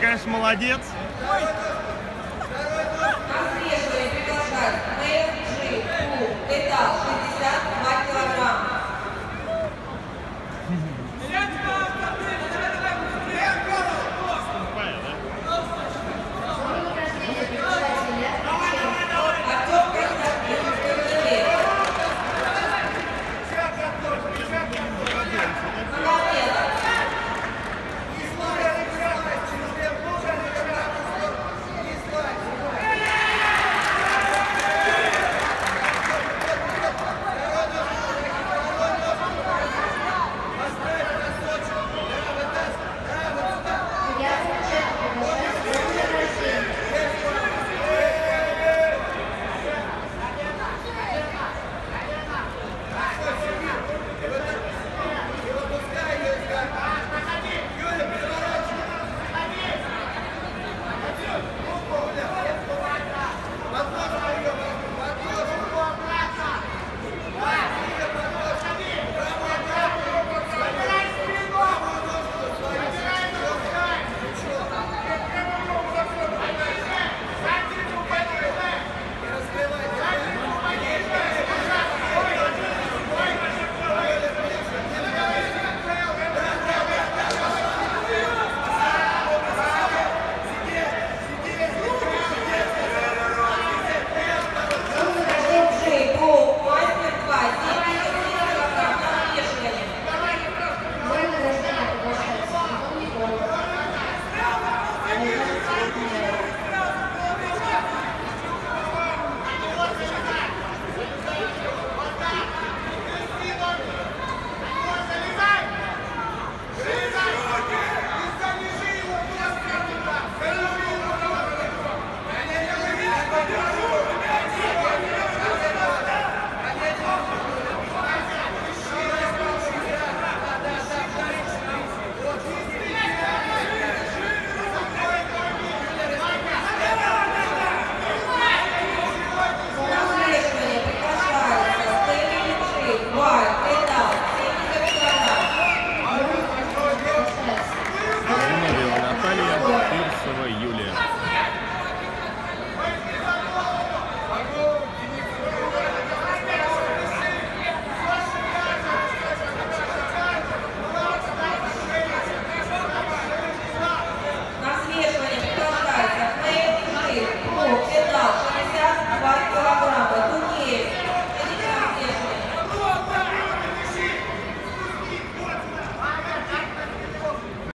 конечно, молодец.